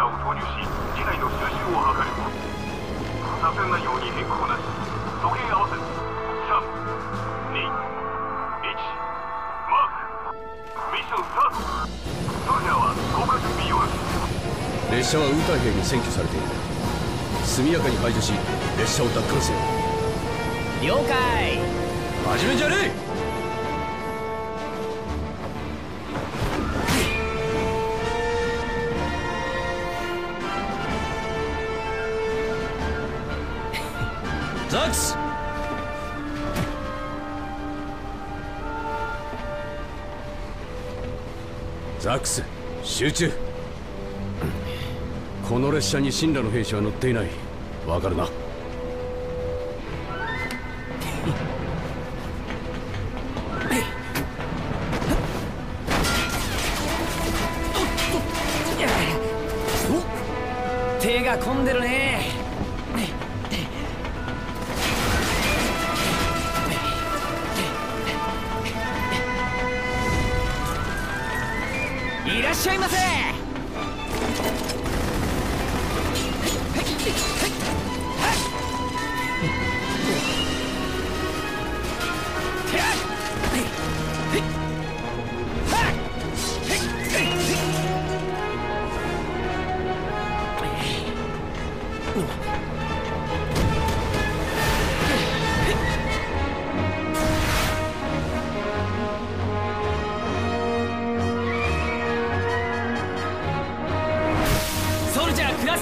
ラーを投入し機内の収集を図る。させないように変更なし。時計合わせ。321マーク。ミッションスタート。ソルジャーは降下準備よし列車は運海兵に占拠されている。速やかに排除し列車を奪還せよ。了解。始めんじゃねえ。ザックスザックス集中。この列車に神羅の兵士は乗っていない。わかるな。手が込んでるね。いらっしゃいませ。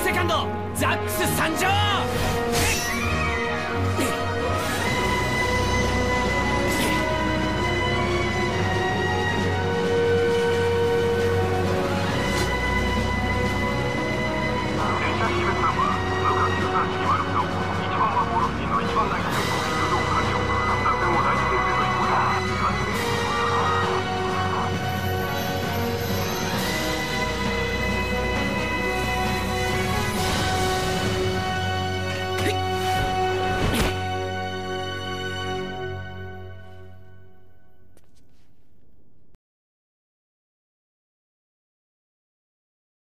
セカンドザックス参上